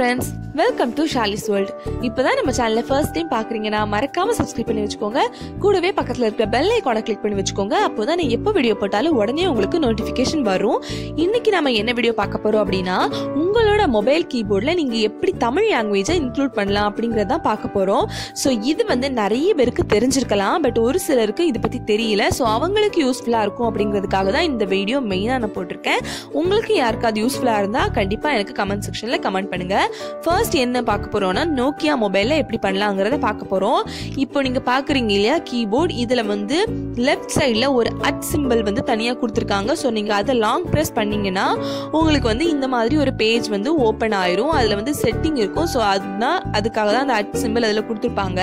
Friends welcome to Shali's world இப்போதான் நம்ம சேனலை ஃபர்ஸ்ட் டைம் பார்க்குறீங்கன்னா மறக்காம சப்ஸ்கிரைப் பண்ணி வச்சுக்கோங்க. கூடவே பக்கத்தில் இருக்க பெல் ஐக்கானை கிளிக் பண்ணி வச்சுக்கோங்க. அப்போ தான் நான் எப்போ வீடியோ போட்டாலும் உடனே உங்களுக்கு நோட்டிஃபிகேஷன் வரும். இன்னைக்கு நம்ம என்ன வீடியோ பார்க்க போகிறோம் அப்படின்னா உங்களோட மொபைல் கீபோர்டில் நீங்கள் எப்படி தமிழ் லாங்குவேஜை இன்க்ளூட் பண்ணலாம் அப்படிங்கிறத பார்க்க போகிறோம் ஸோ இது வந்து நிறைய பேருக்கு தெரிஞ்சிருக்கலாம். பட் ஒரு சிலருக்கு இதை பற்றி தெரியல. ஸோ அவங்களுக்கு யூஸ்ஃபுல்லாக இருக்கும் அப்படிங்கிறதுக்காக தான் இந்த வீடியோ மெயினாக நான் போட்டிருக்கேன். உங்களுக்கு யாருக்காவது யூஸ்ஃபுல்லாக இருந்தால் கண்டிப்பாக எனக்கு கமெண்ட் செக்ஷனில் கமெண்ட் பண்ணுங்கள் ஃபர்ஸ்ட் என்ன பார்க்க போகிறோம்னா நோக்கியா மொபைலில் எப்படி பண்ணலாங்கிறத பார்க்க போகிறோம் இப்போ நீங்கள் பார்க்குறீங்க இல்லையா கீபோர்ட் இதில் வந்து லெஃப்ட் சைடில் ஒரு அட் சிம்பிள் வந்து தனியாக கொடுத்துருக்காங்க. ஸோ நீங்கள் அதை லாங் ப்ரெஸ் பண்ணீங்கன்னா உங்களுக்கு வந்து இந்த மாதிரி ஒரு பேஜ் வந்து ஓப்பன் ஆயிரும். அதில் வந்து செட்டிங் இருக்கும். ஸோ அதுதான் அதுக்காக தான் அந்த அட் சிம்பிள் அதில் கொடுத்துருப்பாங்க.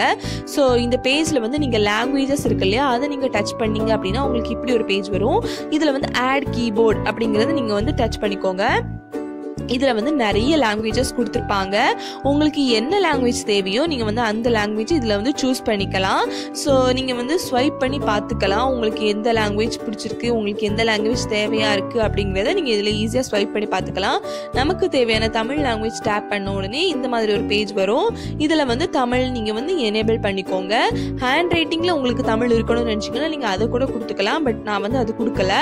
ஸோ இந்த பேஜில் வந்து நீங்கள் லாங்குவேஜஸ் இருக்கு இல்லையா அதை நீங்கள் டச் பண்ணீங்க அப்படின்னா உங்களுக்கு இப்படி ஒரு பேஜ் வரும். இதில் வந்து ஆட் கீபோர்ட் அப்படிங்கிறது நீங்கள் வந்து டச் பண்ணிக்கோங்க. இதில் வந்து நிறைய லாங்குவேஜஸ் கொடுத்துருப்பாங்க. உங்களுக்கு என்ன லாங்குவேஜ் தேவையோ நீங்கள் வந்து அந்த லாங்குவேஜ் இதில் வந்து சூஸ் பண்ணிக்கலாம். ஸோ நீங்கள் வந்து ஸ்வைப் பண்ணி பார்த்துக்கலாம். உங்களுக்கு எந்த லாங்குவேஜ் பிடிச்சிருக்கு உங்களுக்கு எந்த லாங்குவேஜ் தேவையாக இருக்குது அப்படிங்கிறத நீங்கள் இதில் ஈஸியாக ஸ்வைப் பண்ணி பார்த்துக்கலாம். நமக்கு தேவையான தமிழ் லாங்குவேஜ் டேப் பண்ண உடனே இந்த மாதிரி ஒரு பேஜ் வரும். இதில் வந்து தமிழ் நீங்கள் வந்து எனேபிள் பண்ணிக்கோங்க. ஹேண்ட் ரைட்டிங்கில் உங்களுக்கு தமிழ் இருக்கணும்னு நினச்சிங்கன்னா நீங்கள் அதை கூட கொடுத்துக்கலாம். பட் நான் வந்து அது கொடுக்கல.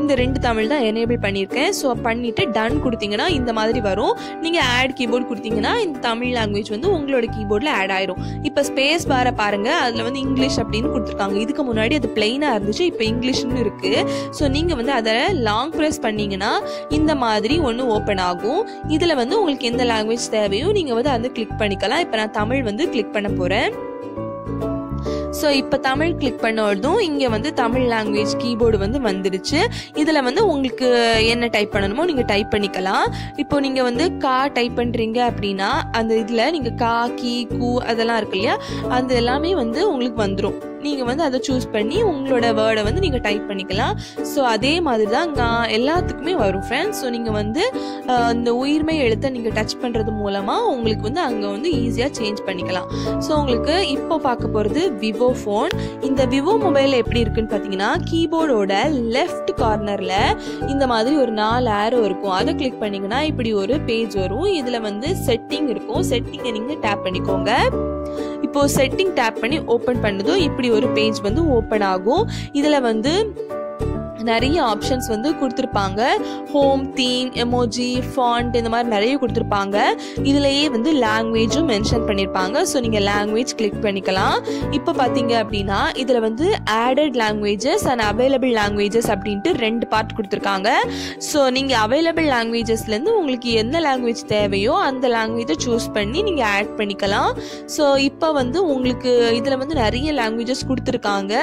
இந்த ரெண்டு தமிழ் தான் எனேபிள் பண்ணியிருக்கேன். ஸோ பண்ணிவிட்டு டன் கொடுத்தீங்கன்னா இந்த மாதிரி வரும். நீங்கள் ஆட் கீபோர்ட் கொடுத்தீங்கன்னா இந்த தமிழ் லாங்குவேஜ் வந்து உங்களோட கீபோர்டில் ஆட் ஆயிரும். இப்போ ஸ்பேஸ் பாரை பாருங்கள் அதில் வந்து இங்கிலீஷ் அப்படின்னு கொடுத்துருக்காங்க. இதுக்கு முன்னாடி அது பிளெயினாக இருந்துச்சு இப்போ இங்கிலீஷ்னு இருக்குது ஸோ நீங்கள் வந்து அதை லாங் ப்ரெஸ் பண்ணீங்கன்னா இந்த மாதிரி ஒன்று ஓப்பன் ஆகும். இதில் வந்து உங்களுக்கு எந்த லாங்குவேஜ் தேவையோ நீங்கள் வந்து அதை கிளிக் பண்ணிக்கலாம். இப்போ நான் தமிழ் வந்து கிளிக் பண்ண போகிறேன் ஸோ இப்போ தமிழ் கிளிக் பண்ணதும் இங்கே வந்து தமிழ் லாங்குவேஜ் கீபோர்டு வந்து வந்துடுச்சு இதில் வந்து உங்களுக்கு என்ன டைப் பண்ணணுமோ நீங்கள் டைப் பண்ணிக்கலாம். இப்போ நீங்கள் வந்து கா டைப் பண்ணுறீங்க அப்படின்னா அந்த இதில் நீங்கள் கா கீ கூ அதெல்லாம் இருக்கு இல்லையா? அந்த எல்லாமே வந்து உங்களுக்கு வந்துடும் நீங்கள் வந்து அதை சூஸ் பண்ணி உங்களோட வேர்டை வந்து நீங்கள் டைப் பண்ணிக்கலாம். ஸோ அதே மாதிரி தான் நான் எல்லாத்துக்குமே வரும் ஃப்ரெண்ட்ஸ் ஸோ நீங்கள் வந்து இந்த உயிர்மை எழுத்தை நீங்கள் டச் பண்ணுறது மூலமாக உங்களுக்கு வந்து அங்கே வந்து ஈஸியாக சேஞ்ச் பண்ணிக்கலாம். ஸோ உங்களுக்கு இப்போ பார்க்க போகிறது விவோ ஃபோன் இந்த விவோ மொபைல் எப்படி இருக்குன்னு பார்த்தீங்கன்னா கீபோர்டோட லெஃப்ட் கார்னரில் இந்த மாதிரி ஒரு நாலு ஆரோ இருக்கும். அதை கிளிக் பண்ணிங்கன்னா இப்படி ஒரு பேஜ் வரும். இதில் வந்து செட்டிங் இருக்கும். செட்டிங்கை நீங்கள் டேப் பண்ணிக்கோங்க. இப்போ செட்டிங் டேப் பண்ணி ஓப்பன் பண்ணதும் இப்படி ஒரு பேஜ் வந்து ஓப்பன் ஆகும். இதில் வந்து நிறைய ஆப்ஷன்ஸ் வந்து கொடுத்துருப்பாங்க. ஹோம் தீம் எமோஜி ஃபாண்ட் இந்த மாதிரி நிறைய கொடுத்துருப்பாங்க. இதுலேயே வந்து லாங்குவேஜும் மென்ஷன் பண்ணியிருப்பாங்க ஸோ நீங்கள் லாங்குவேஜ் கிளிக் பண்ணிக்கலாம். இப்போ பார்த்தீங்க அப்படின்னா இதில் வந்து added languages and available languages அப்படின்ட்டு ரெண்டு பார்ட் கொடுத்துருக்காங்க. ஸோ நீங்கள் அவைலபிள் லாங்குவேஜஸ்லேருந்து உங்களுக்கு எந்த லாங்குவேஜ் தேவையோ அந்த லாங்குவேஜை சூஸ் பண்ணி நீங்கள் ஆட் பண்ணிக்கலாம். ஸோ இப்போ வந்து உங்களுக்கு இதில் வந்து நிறைய லாங்குவேஜஸ் கொடுத்துருக்காங்க.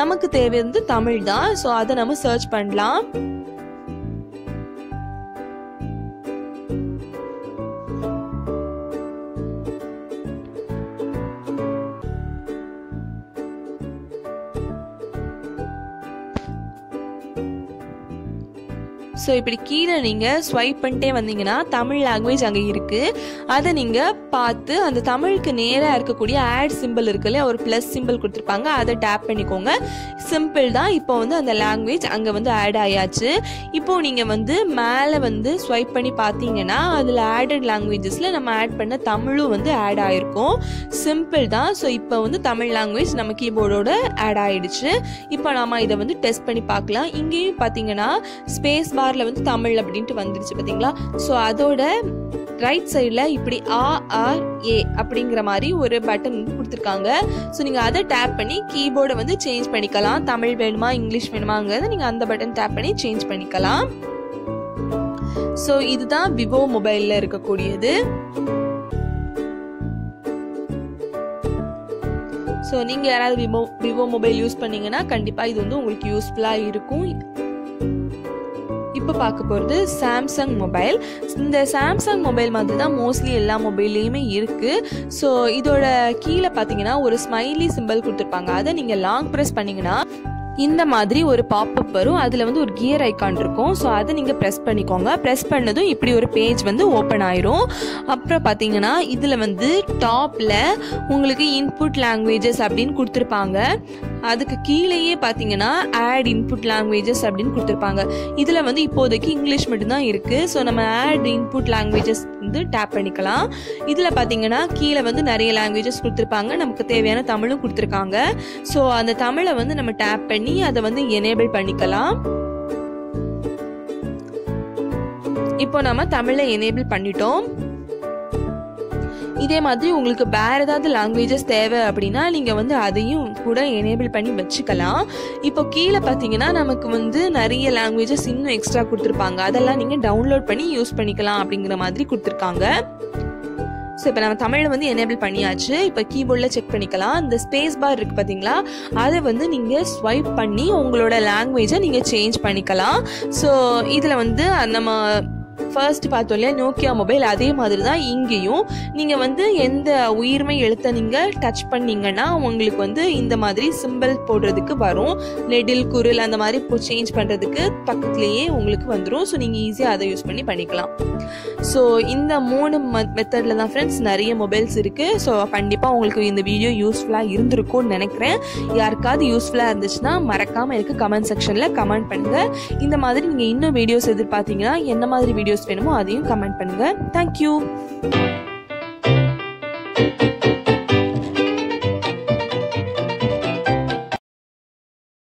நமக்கு தேவை வந்து தமிழ் தான். ஸோ அதை நம்ம சர்ச் பண்ணலாம். ஸோ இப்படி கீழே நீங்கள் ஸ்வைப் பண்ணிட்டே வந்தீங்கன்னா தமிழ் லாங்குவேஜ் அங்கே இருக்குது அதை நீங்கள் பார்த்து அந்த தமிழுக்கு நேராக இருக்கக்கூடிய ஆட் சிம்பிள் இருக்குல்ல ஒரு ப்ளஸ் சிம்பிள் கொடுத்துருப்பாங்க. அதை டேப் பண்ணிக்கோங்க. சிம்பிள் தான். இப்போ வந்து அந்த லாங்குவேஜ் அங்கே வந்து ஆட் ஆயாச்சு. இப்போது நீங்கள் வந்து மேலே வந்து ஸ்வைப் பண்ணி பார்த்தீங்கன்னா அதில் ஆடட் லாங்குவேஜஸில் நம்ம ஆட் பண்ண தமிழும் வந்து ஆட் ஆகிருக்கும் சிம்பிள் தான். ஸோ இப்போ வந்து தமிழ் லாங்குவேஜ் நம்ம கீபோர்டோட ஆட் ஆயிடுச்சு. இப்போ நாம இதை வந்து டெஸ்ட் பண்ணி பார்க்கலாம். இங்கேயும் பார்த்தீங்கன்னா ஸ்பேஸ் பாரில் வந்து தமிழ் அப்படின்ட்டு வந்துடுச்சு பார்த்தீங்களா? ஸோ அதோட ரைட் சைடில் இப்படி ஆ ஆர் ஏ அப்படிங்கிற மாதிரி ஒரு பட்டன் வந்து கொடுத்துருக்காங்க. ஸோ நீங்கள் அதை டேப் பண்ணி கீபோர்டை வந்து சேஞ்ச் பண்ணிக்கலாம். தமிழ் வேணுமா இங்கிலீஷ் வேணுமாங்கிறத நீங்கள் அந்த பட்டன் டேப் பண்ணி சேஞ்ச் பண்ணிக்கலாம். ஸோ இதுதான் விவோ மொபைலில் இருக்கக்கூடியது. ஸோ நீங்கள் யாராவது விவோ விவோ மொபைல் யூஸ் பண்ணீங்கன்னா கண்டிப்பாக இது வந்து உங்களுக்கு யூஸ்ஃபுல்லாக இருக்கும். இப்போ பார்க்க போகிறது சாம்சங் மொபைல் இந்த சாம்சங் மொபைல் மாதிரி தான் மோஸ்ட்லி எல்லா மொபைல்லையுமே இருக்குது ஸோ இதோட கீழே பார்த்தீங்கன்னா ஒரு ஸ்மைலி சிம்பிள் கொடுத்துருப்பாங்க. அதை நீங்கள் லாங் ப்ரெஸ் பண்ணிங்கன்னா இந்த மாதிரி ஒரு பாப்அப் வரும். அதில் வந்து ஒரு கியர் ஐக்கான் இருக்கும். ஸோ அதை நீங்கள் ப்ரெஸ் பண்ணிக்கோங்க. ப்ரெஸ் பண்ணதும் இப்படி ஒரு பேஜ் வந்து ஓப்பன் ஆயிரும். அப்புறம் பார்த்தீங்கன்னா இதில் வந்து டாப்பில் உங்களுக்கு இன்புட் லாங்குவேஜஸ் அப்படின்னு கொடுத்துருப்பாங்க. அதுக்கு கீழேயே பார்த்தீங்கன்னா ஆட் இன்புட் லாங்குவேஜஸ் அப்படின்னு கொடுத்துருப்பாங்க. இதில் வந்து இப்போதைக்கு இங்கிலீஷ் மட்டும்தான் இருக்குது ஸோ நம்ம ஆட் இன்புட் லாங்குவேஜஸ் வந்து டேப் பண்ணிக்கலாம். இதில் பார்த்தீங்கன்னா கீழே வந்து நிறைய லாங்குவேஜஸ் கொடுத்துருப்பாங்க. நமக்கு தேவையான தமிழும் கொடுத்துருக்காங்க. ஸோ அந்த தமிழை வந்து நம்ம டேப் பண்ணி அதை வந்து எனேபிள் பண்ணிக்கலாம். இப்போ நம்ம தமிழை எனேபிள் பண்ணிட்டோம். இதே மாதிரி உங்களுக்கு வேற ஏதாவது லாங்குவேஜஸ் தேவை அப்படின்னா நீங்க வந்து அதையும் கூட எனேபிள் பண்ணி வச்சுக்கலாம். இப்போ கீழே பார்த்தீங்கன்னா நமக்கு வந்து நிறைய லாங்குவேஜஸ் இன்னும் எக்ஸ்ட்ரா கொடுத்துருப்பாங்க. அதெல்லாம் நீங்க டவுன்லோட் பண்ணி யூஸ் பண்ணிக்கலாம் அப்படிங்கிற மாதிரி கொடுத்துருக்காங்க. இப்போ நம்ம தமிழில் வந்து எனேபிள் பண்ணியாச்சு. இப்போ கீபோர்டில் செக் பண்ணிக்கலாம். இந்த ஸ்பேஸ் பார் இருக்குது பார்த்தீங்களா அதை வந்து நீங்கள் ஸ்வைப் பண்ணி உங்களோட லாங்குவேஜை நீங்கள் சேஞ்ச் பண்ணிக்கலாம். ஸோ இதில் வந்து நம்ம ஃபர்ஸ்ட் பார்த்தோம் இல்லையா நோக்கியா மொபைல் அதே மாதிரி தான் இங்கேயும். நீங்கள் வந்து எந்த உயிர்மை எழுத்தை நீங்கள் டச் பண்ணீங்கன்னா உங்களுக்கு வந்து இந்த மாதிரி சிம்பிள் போடுறதுக்கு வரும். நெடில் குரல் அந்த மாதிரி சேஞ்ச் பண்ணுறதுக்கு பக்கத்துலேயே உங்களுக்கு வந்துடும் ஸோ நீங்கள் ஈஸியாக அதை யூஸ் பண்ணி பண்ணிக்கலாம். ஸோ இந்த மூணு மெத்தடில் தான் ஃப்ரெண்ட்ஸ் நிறைய மொபைல்ஸ் இருக்குது ஸோ கண்டிப்பாக உங்களுக்கு இந்த வீடியோ யூஸ்ஃபுல்லாக இருந்திருக்கும்னு நினைக்கிறேன். யாருக்காவது யூஸ்ஃபுல்லாக இருந்துச்சுன்னா மறக்காமல் எனக்கு கமெண்ட் செக்ஷனில் கமெண்ட் பண்ணுங்கள் இந்த மாதிரி நீங்கள் இன்னும் வீடியோஸ் எதிர்பார்த்தீங்கன்னா என்ன மாதிரி வீடியோ வீடியோஸ் வேணுமோ அதையும் கமெண்ட் பண்ணுங்கள் தேங்க்யூ